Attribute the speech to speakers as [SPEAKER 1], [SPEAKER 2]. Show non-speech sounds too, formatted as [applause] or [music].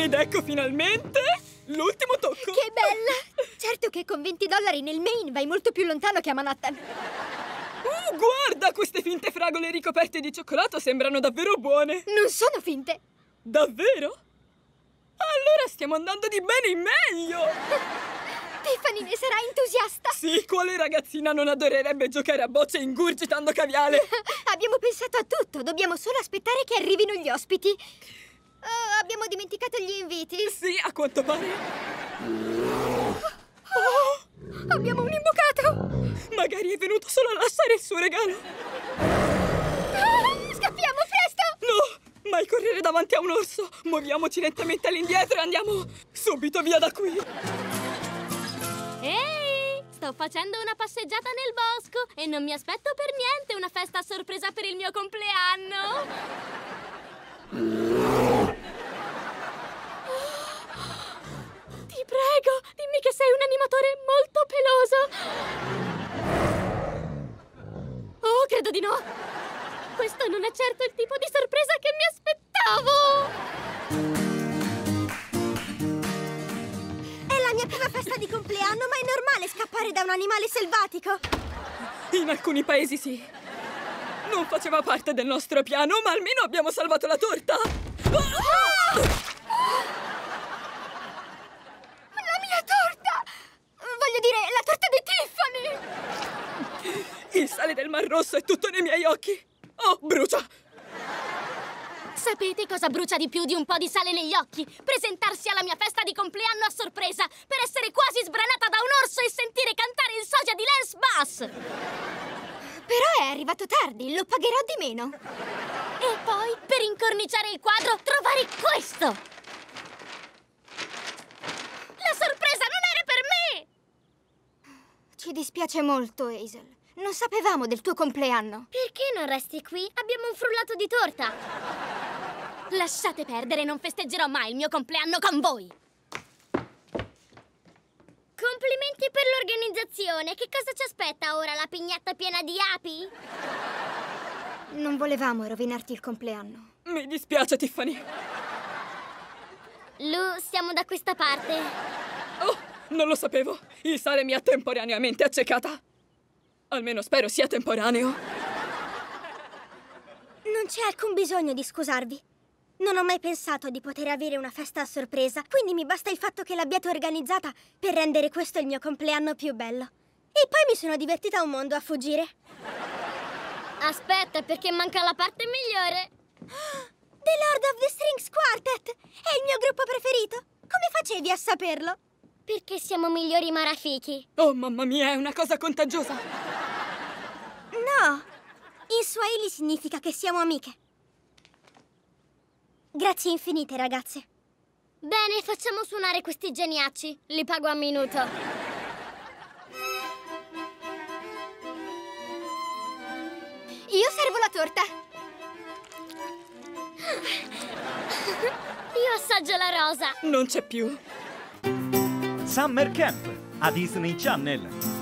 [SPEAKER 1] Ed ecco finalmente l'ultimo tocco!
[SPEAKER 2] Che bella! Certo che con 20 dollari nel Maine vai molto più lontano che a Manhattan.
[SPEAKER 1] Uh, guarda! Queste finte fragole ricoperte di cioccolato sembrano davvero buone!
[SPEAKER 2] Non sono finte!
[SPEAKER 1] Davvero? Allora stiamo andando di bene in meglio! [laughs]
[SPEAKER 2] Tiffany ne sarà entusiasta!
[SPEAKER 1] Sì, quale ragazzina non adorerebbe giocare a bocce ingurgitando caviale? [laughs]
[SPEAKER 2] abbiamo pensato a tutto, dobbiamo solo aspettare che arrivino gli ospiti. Oh, abbiamo dimenticato gli inviti.
[SPEAKER 1] Sì, a quanto pare.
[SPEAKER 2] Oh, abbiamo un imbucato!
[SPEAKER 1] Magari è venuto solo a lasciare il suo regalo.
[SPEAKER 2] Ah, scappiamo, presto!
[SPEAKER 1] No, mai correre davanti a un orso. Muoviamoci lentamente all'indietro e andiamo subito via da qui.
[SPEAKER 3] Ehi, sto facendo una passeggiata nel bosco e non mi aspetto per niente una festa a sorpresa per il mio compleanno. Oh, credo di no. Questo non è certo il tipo di sorpresa che mi aspettavo.
[SPEAKER 2] È la mia prima festa di compleanno, ma è normale scappare da un animale selvatico.
[SPEAKER 1] In alcuni paesi sì. Non faceva parte del nostro piano, ma almeno abbiamo salvato la torta.
[SPEAKER 2] Ah! La mia torta! Voglio dire, la torta di
[SPEAKER 1] Sale del Mar Rosso è tutto nei miei occhi. Oh, brucia!
[SPEAKER 3] Sapete cosa brucia di più di un po' di sale negli occhi? Presentarsi alla mia festa di compleanno a sorpresa per essere quasi sbranata da un orso e sentire cantare il sosia di Lance Bass!
[SPEAKER 2] Però è arrivato tardi, lo pagherò di meno.
[SPEAKER 3] E poi, per incorniciare il quadro, trovare questo! La sorpresa non era per me!
[SPEAKER 2] Ci dispiace molto, Hazel. Non sapevamo del tuo compleanno.
[SPEAKER 3] Perché non resti qui? Abbiamo un frullato di torta. Lasciate perdere, non festeggerò mai il mio compleanno con voi. Complimenti per l'organizzazione. Che cosa ci aspetta ora? La pignetta piena di api?
[SPEAKER 2] Non volevamo rovinarti il compleanno.
[SPEAKER 1] Mi dispiace, Tiffany.
[SPEAKER 3] Lu, siamo da questa parte.
[SPEAKER 1] Oh, non lo sapevo. Il sale mi ha temporaneamente accecata. Almeno spero sia temporaneo.
[SPEAKER 2] Non c'è alcun bisogno di scusarvi. Non ho mai pensato di poter avere una festa a sorpresa, quindi mi basta il fatto che l'abbiate organizzata per rendere questo il mio compleanno più bello. E poi mi sono divertita un mondo a fuggire.
[SPEAKER 3] Aspetta, perché manca la parte migliore. [gasps]
[SPEAKER 2] The Lord of the Strings Quartet! È il mio gruppo preferito! Come facevi a saperlo?
[SPEAKER 3] Perché siamo migliori marafichi.
[SPEAKER 1] Oh, mamma mia, è una cosa contagiosa.
[SPEAKER 2] No! In Swahili significa che siamo amiche. Grazie infinite, ragazze.
[SPEAKER 3] Bene, facciamo suonare questi geniacci. Li pago a minuto.
[SPEAKER 2] Io servo la torta.
[SPEAKER 3] Io assaggio la rosa.
[SPEAKER 1] Non c'è più.
[SPEAKER 4] Summer Camp a Disney Channel.